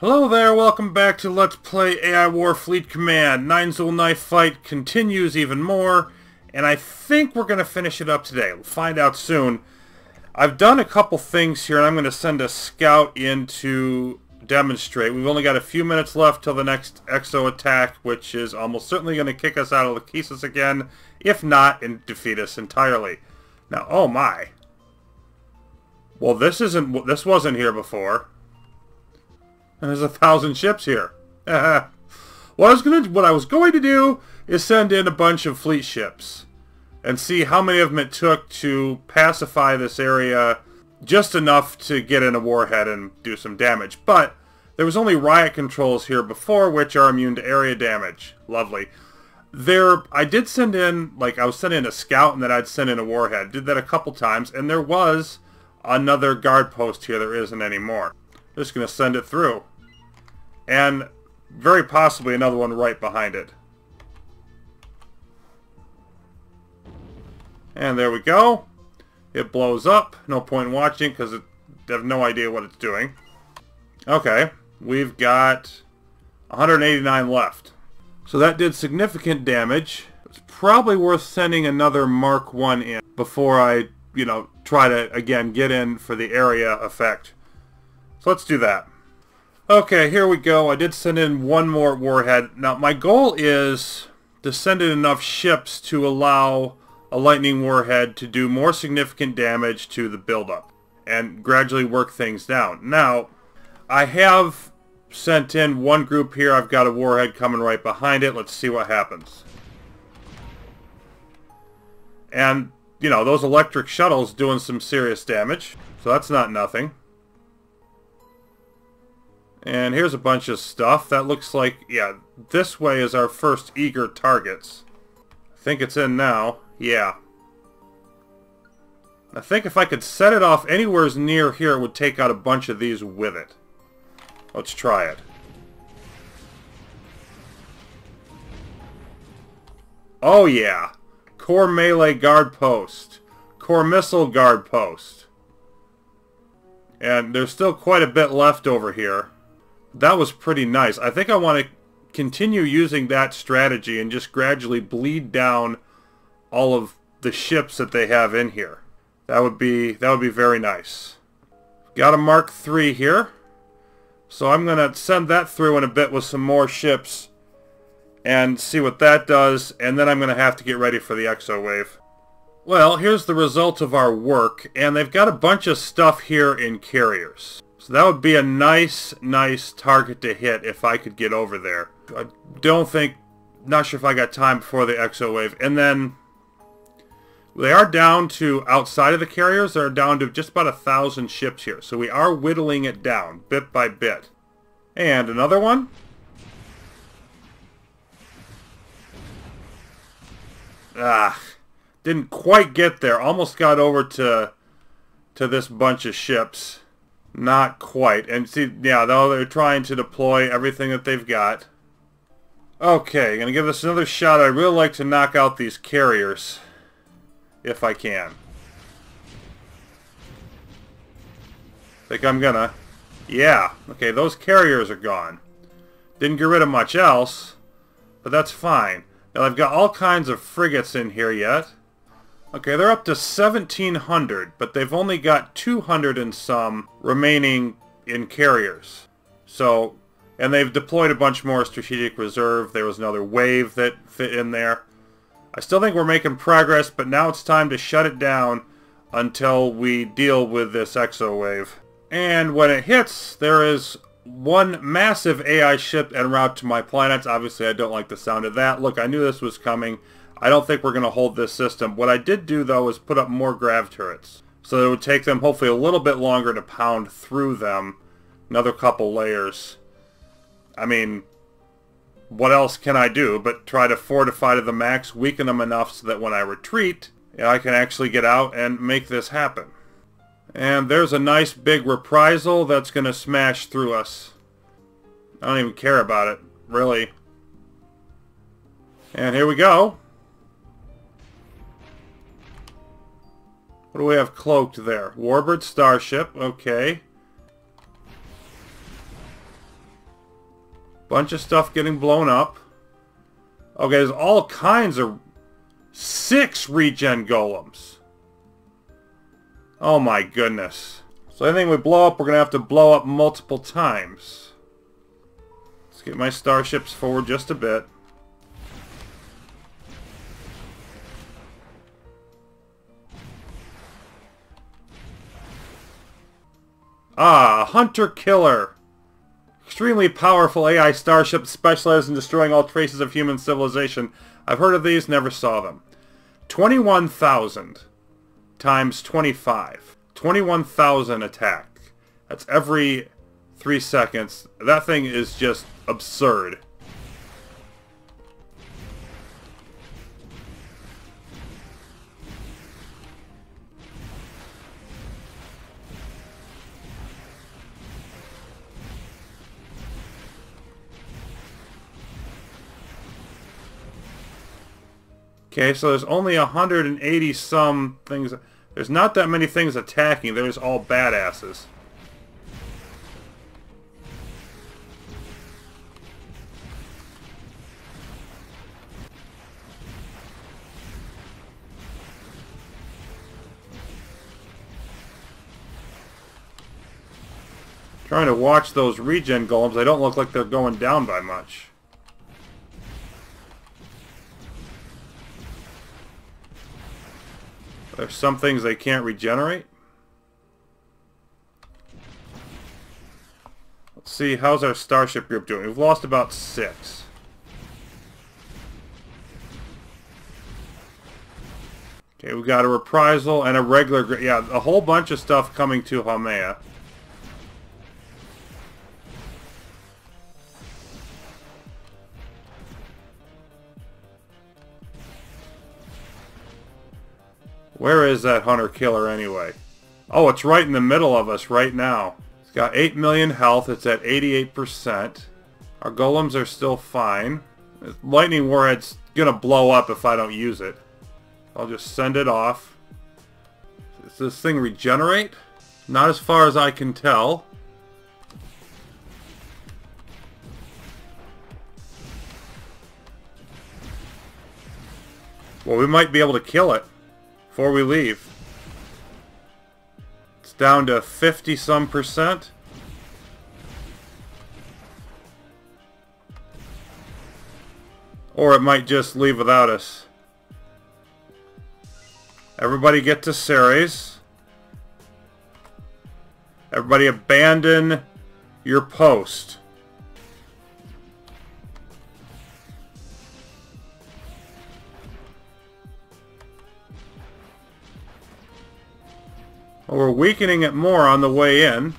Hello there, welcome back to Let's Play AI War Fleet Command. Neinzul Knife fight continues even more, and I think we're going to finish it up today. We'll find out soon. I've done a couple things here, and I'm going to send a scout in to demonstrate. We've only got a few minutes left till the next Exo attack, which is almost certainly going to kick us out of Lachesis again, if not, and defeat us entirely. Now, oh my. Well, this isn't. This wasn't here before. And there's a thousand ships here. what I was gonna, what I was going to do is send in a bunch of fleet ships and see how many of them it took to pacify this area just enough to get in a warhead and do some damage. But there was only riot controls here before, which are immune to area damage. Lovely. There, I did send in, like, I was sending in a scout and then I'd send in a warhead. Did that a couple times, and there was another guard post here. There isn't anymore. Just going to send it through and very possibly another one right behind it. And there we go. It blows up. No point in watching because I have no idea what it's doing. Okay, we've got 189 left. So that did significant damage. It's probably worth sending another Mark 1 in before I, you know, try to, again, get in for the area effect. So let's do that. Okay, here we go. I did send in one more warhead. Now, my goal is to send in enough ships to allow a lightning warhead to do more significant damage to the buildup and gradually work things down. Now, I have sent in one group here. I've got a warhead coming right behind it. Let's see what happens. And, you know, those electric shuttles doing some serious damage. So that's not nothing. And here's a bunch of stuff. That looks like, yeah, this way is our first eager targets. I think it's in now. Yeah. I think if I could set it off anywhere near here, it would take out a bunch of these with it. Let's try it. Oh yeah. Core melee guard post. Core missile guard post. And there's still quite a bit left over here that was pretty nice. I think I want to continue using that strategy and just gradually bleed down all of the ships that they have in here. That would be that would be very nice. Got a Mark III here. So I'm going to send that through in a bit with some more ships and see what that does, and then I'm going to have to get ready for the Exo Wave. Well, here's the result of our work, and they've got a bunch of stuff here in carriers. So that would be a nice, nice target to hit if I could get over there. I don't think, not sure if I got time before the exo wave. And then they are down to, outside of the carriers, they're down to just about a thousand ships here. So we are whittling it down, bit by bit. And another one. Ah, didn't quite get there. Almost got over to to this bunch of ships. Not quite. And see, yeah, though they're trying to deploy everything that they've got. Okay, gonna give this another shot. I'd really like to knock out these carriers. If I can. Think I'm gonna. Yeah. Okay, those carriers are gone. Didn't get rid of much else. But that's fine. Now I've got all kinds of frigates in here yet. Okay, they're up to 1,700, but they've only got 200 and some remaining in carriers. So, and they've deployed a bunch more strategic reserve. There was another wave that fit in there. I still think we're making progress, but now it's time to shut it down until we deal with this exo wave. And when it hits, there is one massive AI ship en route to my planets. Obviously, I don't like the sound of that. Look, I knew this was coming. I don't think we're going to hold this system. What I did do, though, is put up more grav turrets. So it would take them hopefully a little bit longer to pound through them. Another couple layers. I mean, what else can I do but try to fortify to the max, weaken them enough so that when I retreat, I can actually get out and make this happen. And there's a nice big reprisal that's going to smash through us. I don't even care about it, really. And here we go. What do we have cloaked there? Warbird Starship, okay. Bunch of stuff getting blown up. Okay, there's all kinds of... Six regen golems. Oh my goodness. So anything we blow up, we're going to have to blow up multiple times. Let's get my starships forward just a bit. Ah, Hunter Killer. Extremely powerful AI starship specialized in destroying all traces of human civilization. I've heard of these, never saw them. 21,000 times 25. 21,000 attack. That's every three seconds. That thing is just absurd. Okay, so there's only 180 some things. There's not that many things attacking. There's all badasses. Trying to watch those regen golems. They don't look like they're going down by much. There's some things they can't regenerate. Let's see, how's our starship group doing? We've lost about six. Okay, we got a reprisal and a regular... Yeah, a whole bunch of stuff coming to Haumea. Where is that hunter-killer anyway? Oh, it's right in the middle of us right now. It's got 8 million health. It's at 88%. Our golems are still fine. Lightning Warhead's gonna blow up if I don't use it. I'll just send it off. Does this thing regenerate? Not as far as I can tell. Well, we might be able to kill it before we leave. It's down to 50 some percent. Or it might just leave without us. Everybody get to Ceres. Everybody abandon your post. Well, we're weakening it more on the way in.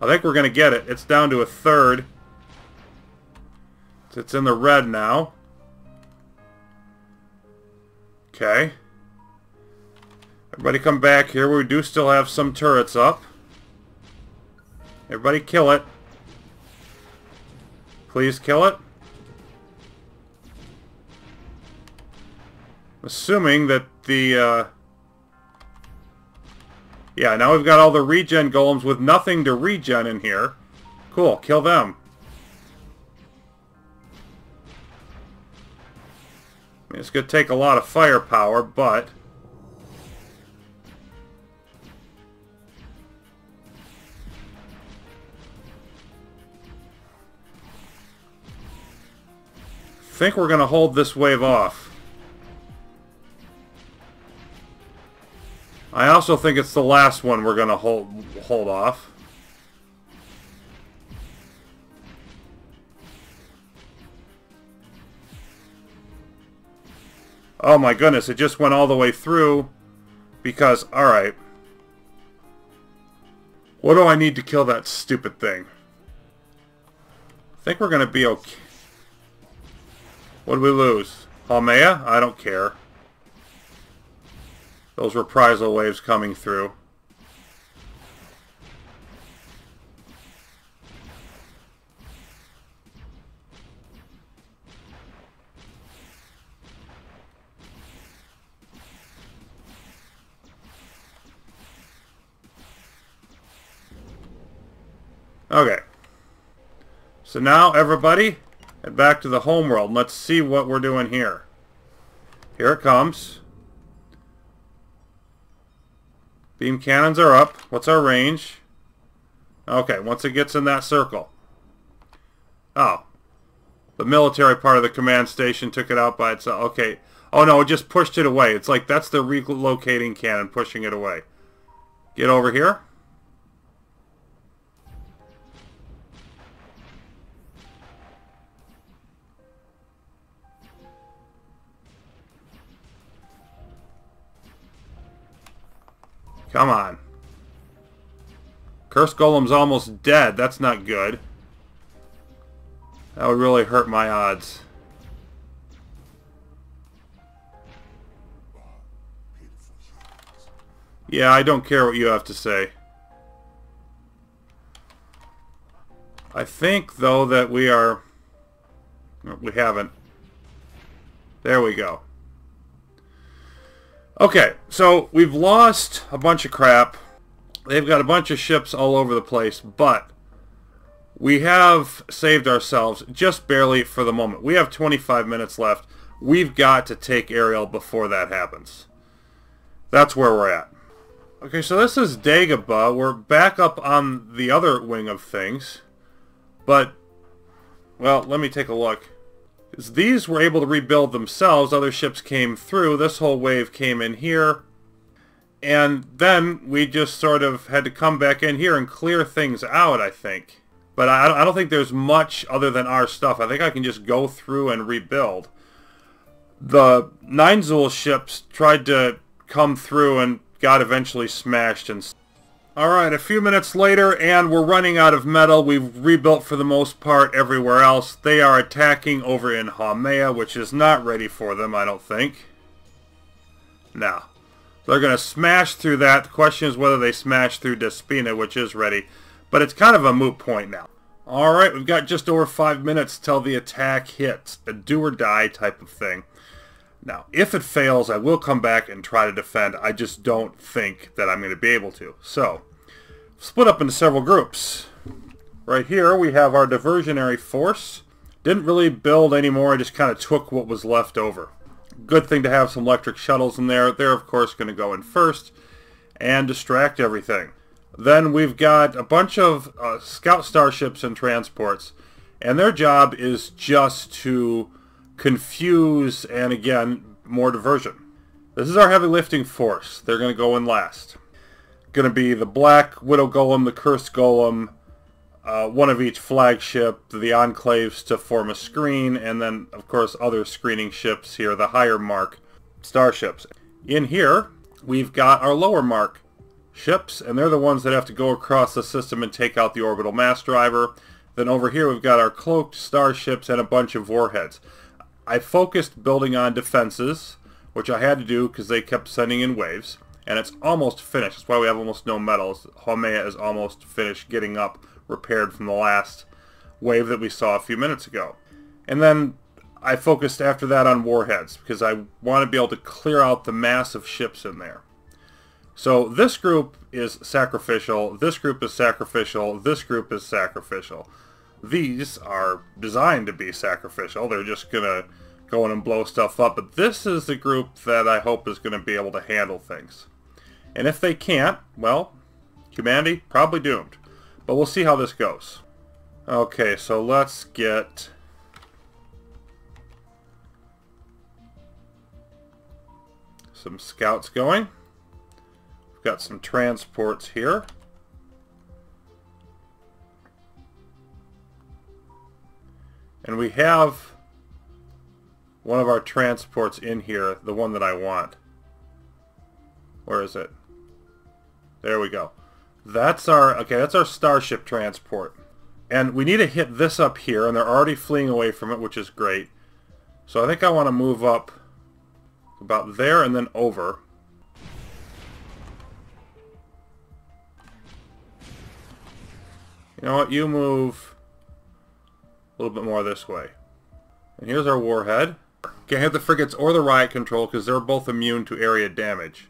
I think we're going to get it. It's down to a third. It's in the red now. Okay. Everybody come back here. We do still have some turrets up. Everybody kill it. Please kill it. Assuming that the... Uh, yeah, now we've got all the regen golems with nothing to regen in here. Cool, kill them. I mean, it's going to take a lot of firepower, but... I think we're going to hold this wave off. I also think it's the last one we're going to hold hold off. Oh my goodness, it just went all the way through because, alright. What do I need to kill that stupid thing? I think we're going to be okay. What did we lose? Haumea? I don't care. Those reprisal waves coming through. Okay. So now, everybody, head back to the homeworld. Let's see what we're doing here. Here it comes. Beam cannons are up. What's our range? Okay, once it gets in that circle. Oh. The military part of the command station took it out by itself. Okay. Oh no, it just pushed it away. It's like that's the relocating cannon pushing it away. Get over here. Come on. Curse Golem's almost dead. That's not good. That would really hurt my odds. Yeah, I don't care what you have to say. I think, though, that we are... We haven't. There we go. Okay, so we've lost a bunch of crap. They've got a bunch of ships all over the place, but we have saved ourselves just barely for the moment. We have 25 minutes left. We've got to take Ariel before that happens. That's where we're at. Okay, so this is Dagobah. We're back up on the other wing of things. But, well, let me take a look. These were able to rebuild themselves. Other ships came through. This whole wave came in here. And then we just sort of had to come back in here and clear things out, I think. But I, don't think there's much other than our stuff. I think I can just go through and rebuild. The Neinzul ships tried to come through and got eventually smashed and Alright, a few minutes later, and we're running out of metal. We've rebuilt for the most part everywhere else. They are attacking over in Haumea, which is not ready for them, I don't think. Now, They're going to smash through that. The question is whether they smash through Despina, which is ready. But it's kind of a moot point now. Alright, we've got just over five minutes till the attack hits. A do or die type of thing. Now, if it fails, I will come back and try to defend. I just don't think that I'm going to be able to. So, split up into several groups. Right here we have our diversionary force. Didn't really build anymore, I just kind of took what was left over. Good thing to have some electric shuttles in there. They're of course going to go in first and distract everything. Then we've got a bunch of uh, scout starships and transports, and their job is just to confuse and again, more diversion. This is our heavy lifting force. They're going to go in last going to be the Black Widow Golem, the Cursed Golem, uh, one of each flagship, the Enclaves to form a screen, and then, of course, other screening ships here, the higher mark starships. In here, we've got our lower mark ships, and they're the ones that have to go across the system and take out the orbital mass driver. Then over here, we've got our cloaked starships and a bunch of warheads. I focused building on defenses, which I had to do because they kept sending in waves and it's almost finished. That's why we have almost no metals. Haumea is almost finished getting up, repaired from the last wave that we saw a few minutes ago. And then I focused after that on warheads, because I want to be able to clear out the massive ships in there. So this group is sacrificial, this group is sacrificial, this group is sacrificial. These are designed to be sacrificial. They're just going to go in and blow stuff up. But this is the group that I hope is going to be able to handle things. And if they can't, well, humanity probably doomed. But we'll see how this goes. Okay, so let's get... some scouts going. We've got some transports here. And we have one of our transports in here, the one that I want. Where is it? There we go. That's our, okay, that's our starship transport. And we need to hit this up here, and they're already fleeing away from it, which is great. So I think I want to move up about there and then over. You know what, you move a little bit more this way. And here's our warhead. Can't hit the frigates or the riot control because they're both immune to area damage.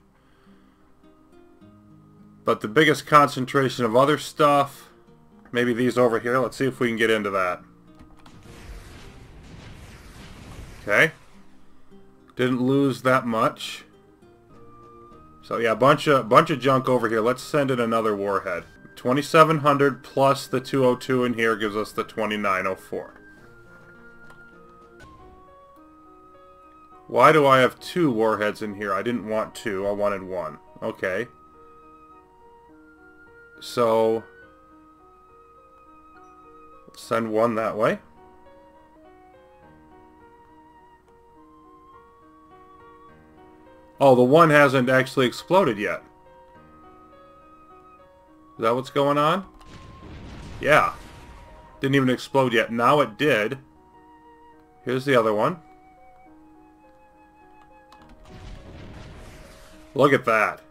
But the biggest concentration of other stuff, maybe these over here. Let's see if we can get into that. Okay. Didn't lose that much. So yeah, bunch of bunch of junk over here. Let's send in another warhead. 2700 plus the 202 in here gives us the 2904. Why do I have two warheads in here? I didn't want two. I wanted one. Okay. So... Send one that way. Oh, the one hasn't actually exploded yet. Is that what's going on? Yeah. Didn't even explode yet. Now it did. Here's the other one. Look at that.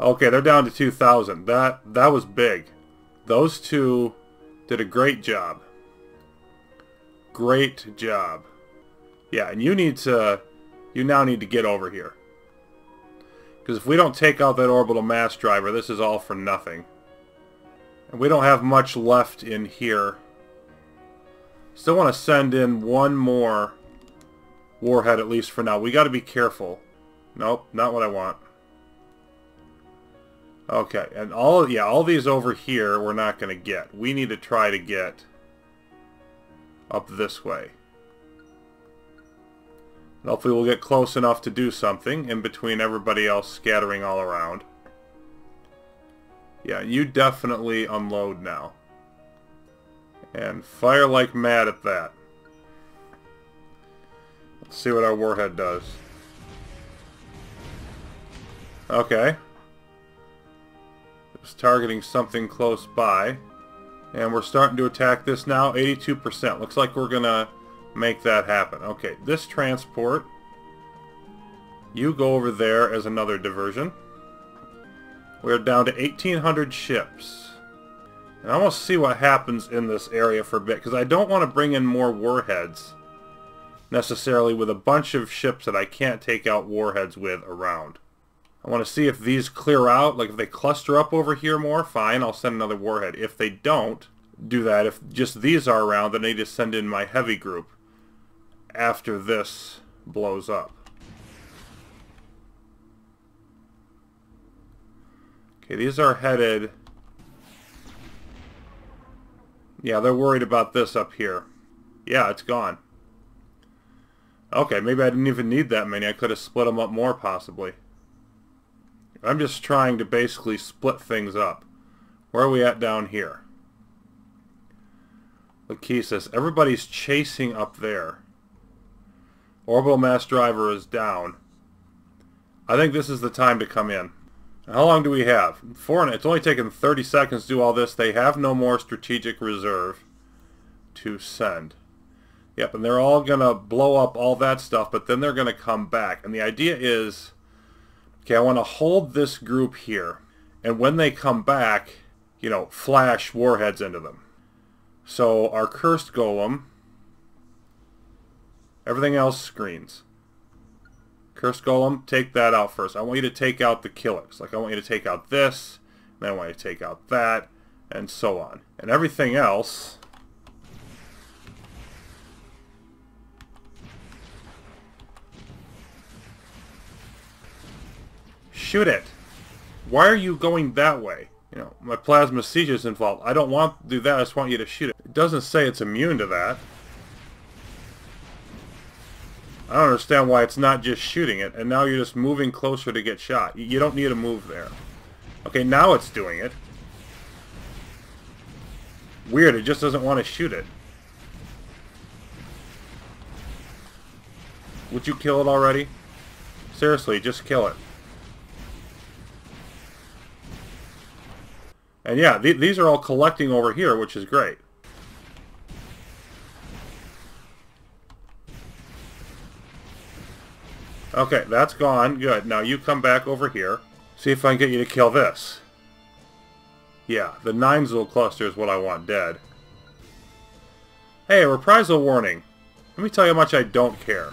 Okay, they're down to 2,000. That, that was big. Those two did a great job. Great job. Yeah, and you need to... You now need to get over here. Because if we don't take out that orbital mass driver, this is all for nothing. And we don't have much left in here. Still want to send in one more warhead at least for now. We got to be careful. Nope, not what I want. Okay, and all yeah, all these over here we're not going to get. We need to try to get up this way. And hopefully we'll get close enough to do something in between everybody else scattering all around. Yeah, you definitely unload now. And fire like mad at that. Let's see what our warhead does. Okay. Targeting something close by. And we're starting to attack this now. 82%. Looks like we're going to make that happen. Okay, this transport. You go over there as another diversion. We're down to 1,800 ships. And I want to see what happens in this area for a bit, because I don't want to bring in more warheads necessarily with a bunch of ships that I can't take out warheads with around. I want to see if these clear out. Like if they cluster up over here more, fine, I'll send another warhead. If they don't do that, if just these are around, then I need to send in my heavy group after this blows up. Okay, these are headed... Yeah, they're worried about this up here. Yeah, it's gone. Okay, maybe I didn't even need that many. I could have split them up more, possibly. I'm just trying to basically split things up. Where are we at down here? Look, says, everybody's chasing up there. Orbital mass driver is down. I think this is the time to come in. How long do we have? Four. It's only taken 30 seconds to do all this. They have no more strategic reserve to send. Yep, and they're all going to blow up all that stuff, but then they're going to come back. And the idea is, okay, I want to hold this group here. And when they come back, you know, flash warheads into them. So our Cursed Golem Everything else screens. Curse Golem, take that out first. I want you to take out the killers. Like, I want you to take out this, then I want you to take out that, and so on. And everything else... Shoot it! Why are you going that way? You know, my plasma siege is involved. I don't want to do that, I just want you to shoot it. It doesn't say it's immune to that. I don't understand why it's not just shooting it, and now you're just moving closer to get shot. You don't need to move there. Okay, now it's doing it. Weird, it just doesn't want to shoot it. Would you kill it already? Seriously, just kill it. And yeah, th these are all collecting over here, which is great. Okay, that's gone. Good. Now you come back over here. See if I can get you to kill this. Yeah, the Neinzul cluster is what I want dead. Hey, reprisal warning. Let me tell you how much I don't care.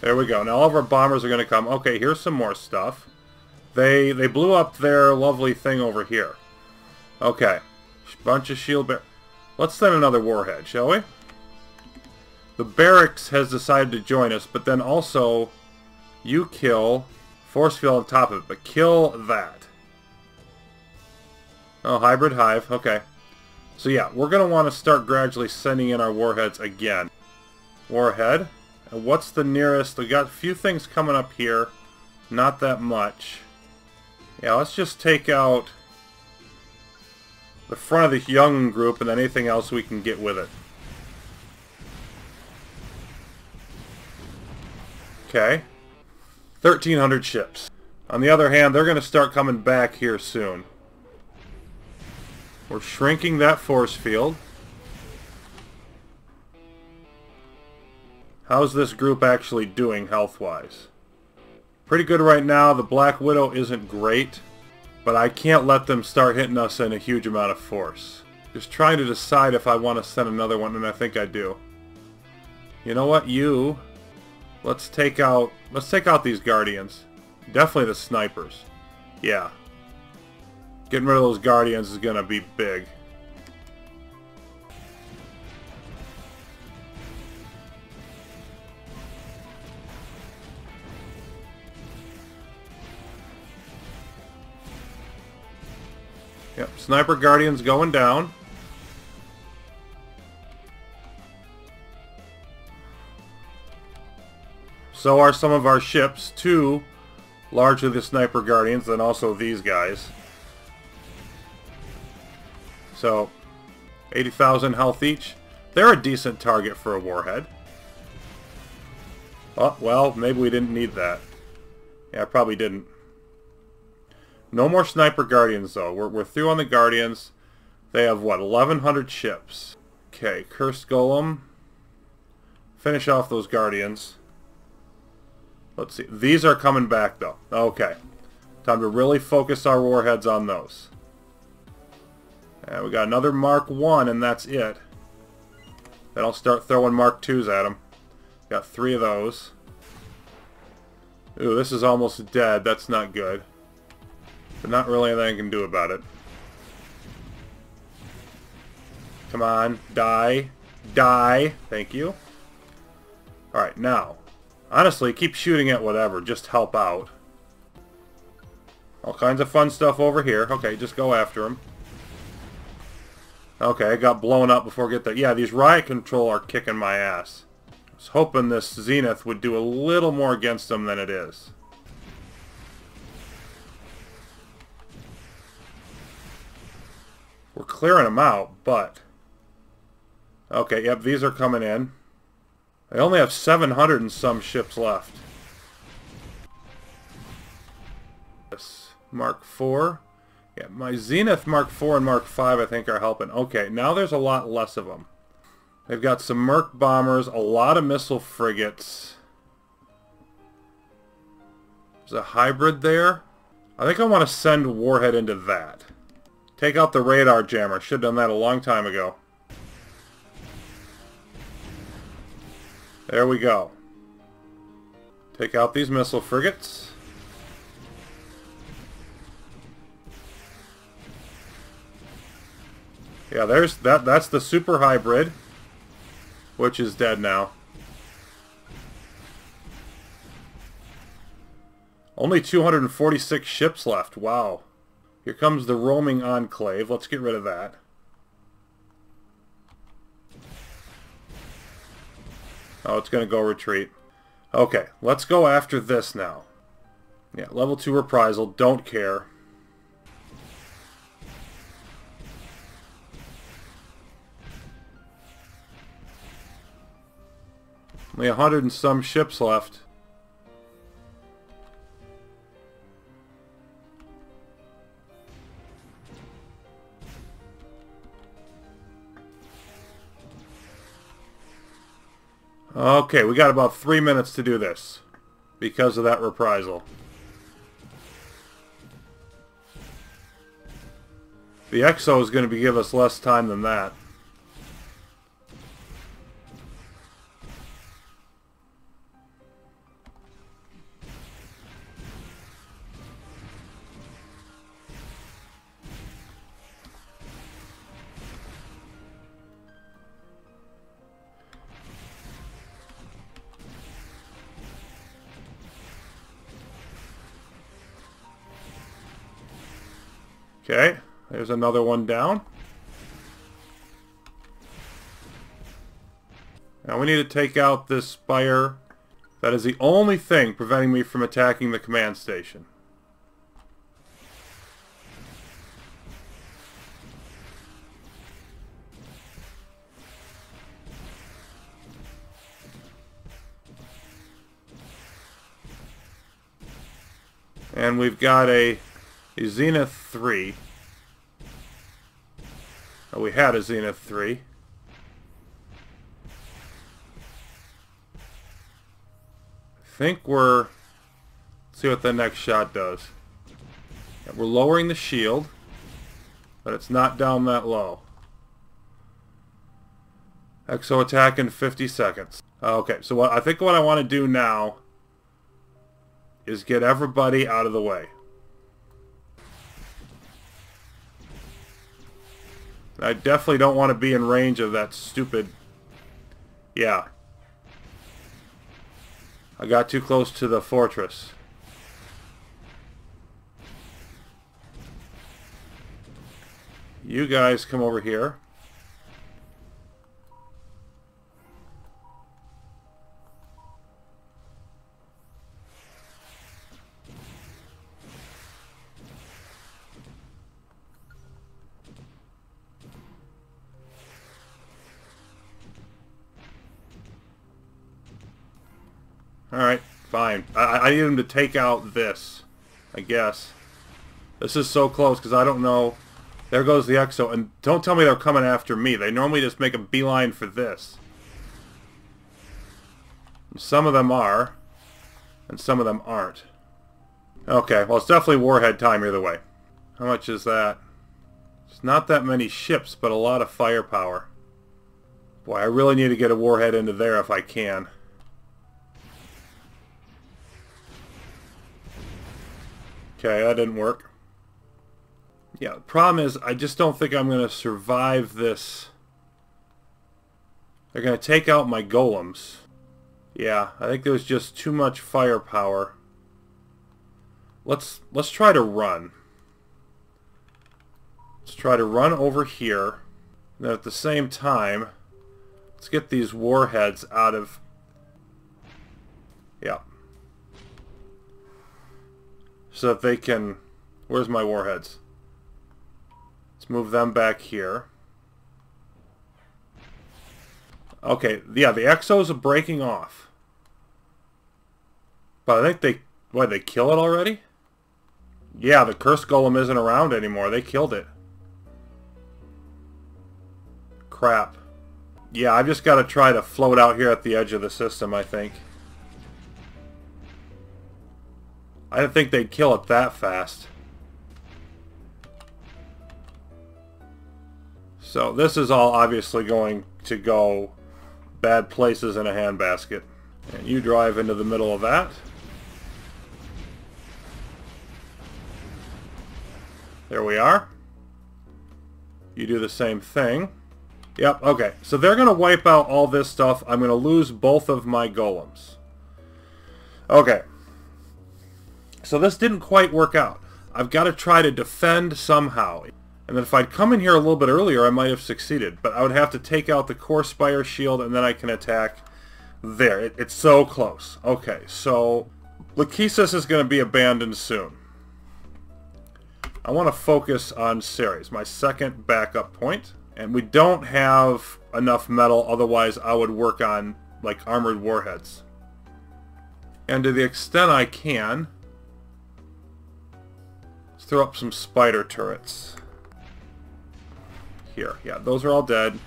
There we go. Now all of our bombers are going to come. Okay, here's some more stuff. They they blew up their lovely thing over here. Okay. Bunch of shield bear... Let's send another warhead, shall we? The barracks has decided to join us, but then also you kill force field on top of it, but kill that. Oh, hybrid hive. Okay. So yeah, we're going to want to start gradually sending in our warheads again. Warhead. What's the nearest? We got a few things coming up here. Not that much. Yeah, let's just take out the front of the young group and then anything else we can get with it. Okay. 1,300 ships. On the other hand, they're going to start coming back here soon. We're shrinking that force field. How's this group actually doing health-wise? Pretty good right now. The Black Widow isn't great, but I can't let them start hitting us in a huge amount of force. Just trying to decide if I want to send another one, and I think I do. You know what? You Let's take out let's take out these guardians. Definitely the snipers. Yeah. Getting rid of those guardians is gonna be big. Sniper guardians going down. So are some of our ships, too, largely the Sniper Guardians, and also these guys. So, 80,000 health each. They're a decent target for a warhead. Oh, well, maybe we didn't need that. Yeah, probably didn't. No more Sniper Guardians, though. We're, we're through on the Guardians. They have, what, 1,100 ships. Okay, Cursed Golem. Finish off those Guardians. Let's see. These are coming back, though. Okay. Time to really focus our warheads on those. And we got another Mark 1, and that's it. Then I'll start throwing Mark 2s at them. Got three of those. Ooh, this is almost dead. That's not good. But not really anything I can do about it. Come on. Die. Die. Thank you. Alright, now. Honestly, keep shooting at whatever. Just help out. All kinds of fun stuff over here. Okay, just go after him. Okay, I got blown up before I get there. Yeah, these riot control are kicking my ass. I was hoping this Zenith would do a little more against them than it is. We're clearing them out, but... Okay, yep, these are coming in. I only have 700 and some ships left. This Mark 4. Yeah, my Zenith Mark 4 and Mark 5 I think are helping. Okay, now there's a lot less of them. They've got some Merc bombers, a lot of missile frigates. There's a hybrid there. I think I want to send Warhead into that. Take out the radar jammer. Should have done that a long time ago. There we go. Take out these missile frigates. Yeah, there's that that's the super hybrid which is dead now. Only 246 ships left. Wow. Here comes the roaming enclave. Let's get rid of that. Oh, it's going to go retreat. Okay, let's go after this now. Yeah, level 2 reprisal, don't care. Only a hundred and some ships left. Okay, we got about three minutes to do this because of that reprisal. The Exo is going to be give us less time than that. Another one down. Now we need to take out this spire. That is the only thing preventing me from attacking the command station. And we've got a, a Zenith 3. Oh, we had a Zenith 3. I think we're... Let's see what the next shot does. Yeah, we're lowering the shield, but it's not down that low. Exo attack in 50 seconds. Uh, okay, so what I think what I want to do now is get everybody out of the way. I definitely don't want to be in range of that stupid... Yeah. I got too close to the fortress. You guys come over here. I, need him to take out this, I guess. This is so close because I don't know. There goes the Exo. And don't tell me they're coming after me. They normally just make a beeline for this. Some of them are. And some of them aren't. Okay, well it's definitely Warhead time either way. How much is that? It's not that many ships, but a lot of firepower. Boy, I really need to get a Warhead into there if I can. Okay, that didn't work. Yeah, the problem is I just don't think I'm going to survive this. They're going to take out my golems. Yeah, I think there's just too much firepower. Let's let's try to run. Let's try to run over here. And at the same time, let's get these warheads out of... Yeah so that they can... Where's my warheads? Let's move them back here. Okay, yeah, the Exos are breaking off. But I think they... Why, they kill it already? Yeah, the Curse Golem isn't around anymore. They killed it. Crap. Yeah, I've just got to try to float out here at the edge of the system, I think. I didn't think they'd kill it that fast. So this is all obviously going to go bad places in a handbasket. And you drive into the middle of that. There we are. You do the same thing. Yep, okay. So they're going to wipe out all this stuff. I'm going to lose both of my golems. Okay. So this didn't quite work out. I've got to try to defend somehow. And then if I'd come in here a little bit earlier, I might have succeeded. But I would have to take out the core spire shield, and then I can attack there. It, it's so close. Okay, so Lachesis is going to be abandoned soon. I want to focus on Ceres, my second backup point. And we don't have enough metal, otherwise I would work on, like, armored warheads. And to the extent I can, throw up some spider turrets. Here, yeah, those are all dead.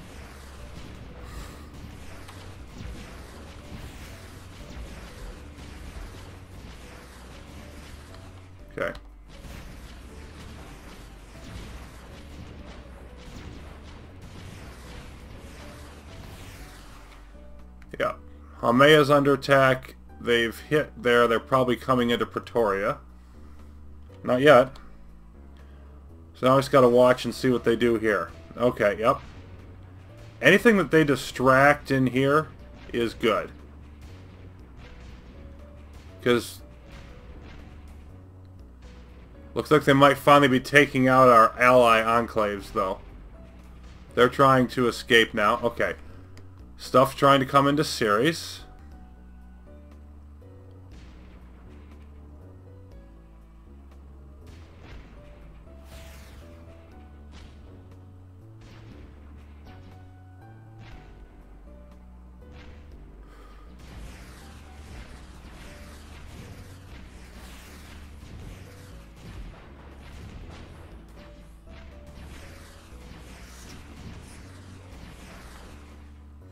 Okay. Yeah. Haumea under attack. They've hit there. They're probably coming into Pretoria. Not yet. So now I just got to watch and see what they do here. Okay, yep. Anything that they distract in here is good. Because Looks like they might finally be taking out our ally enclaves, though. They're trying to escape now. Okay. Stuff trying to come into Ceres.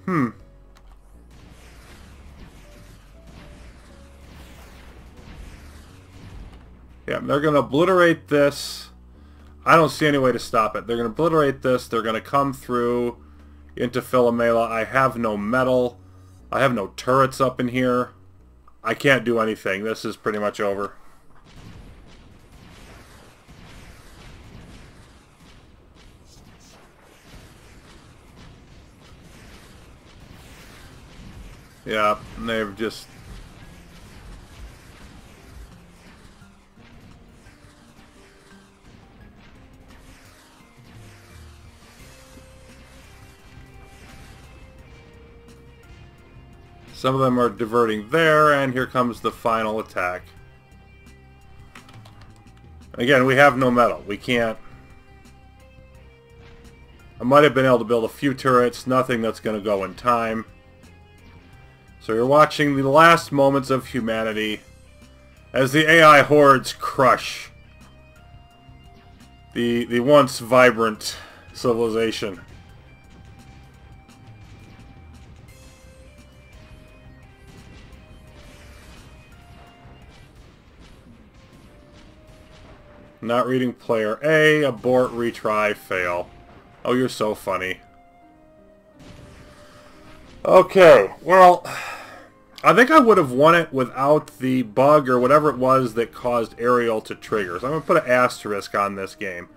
Hmm. Yeah, they're going to obliterate this. I don't see any way to stop it. They're going to obliterate this. They're going to come through into Philomela. I have no metal. I have no turrets up in here. I can't do anything. This is pretty much over. Yeah, they've just... Some of them are diverting there, and here comes the final attack. Again, we have no metal. We can't... I might have been able to build a few turrets, nothing that's going to go in time. So you're watching the last moments of humanity as the AI hordes crush the, the once vibrant civilization. Not reading player A, abort, retry, fail. Oh, you're so funny. Okay, well, I think I would have won it without the bug or whatever it was that caused Ariel to trigger. So I'm going to put an asterisk on this game.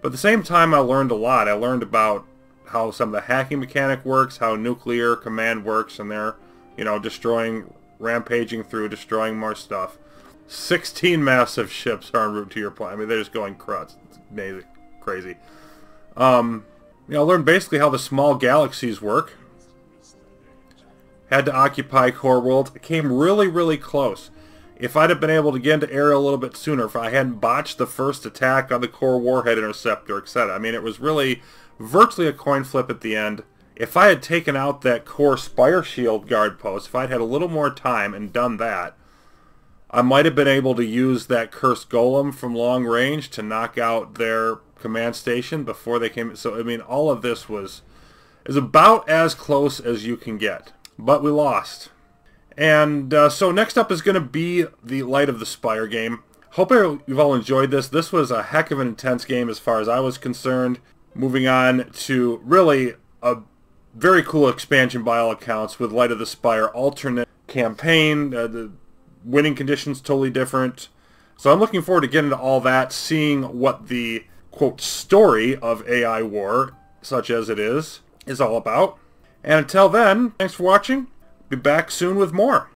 But at the same time, I learned a lot. I learned about how some of the hacking mechanic works, how nuclear command works, and they're, you know, destroying, rampaging through, destroying more stuff. 16 massive ships are en route to your planet. I mean, they're just going crutz. It's amazing. Crazy. Um, you know, I learned basically how the small galaxies work had to occupy Core World. It came really, really close. If I'd have been able to get into Ariel a little bit sooner, if I hadn't botched the first attack on the Core Warhead Interceptor, etc. I mean, it was really virtually a coin flip at the end. If I had taken out that Core Spire Shield guard post, if I'd had a little more time and done that, I might have been able to use that Cursed Golem from long range to knock out their command station before they came. So, I mean, all of this was is about as close as you can get but we lost. And uh, so next up is going to be the Light of the Spire game. Hope you've all enjoyed this. This was a heck of an intense game as far as I was concerned. Moving on to really a very cool expansion by all accounts with Light of the Spire alternate campaign. Uh, the winning conditions totally different. So I'm looking forward to getting into all that, seeing what the quote story of AI war, such as it is, is all about. And until then, thanks for watching. Be back soon with more.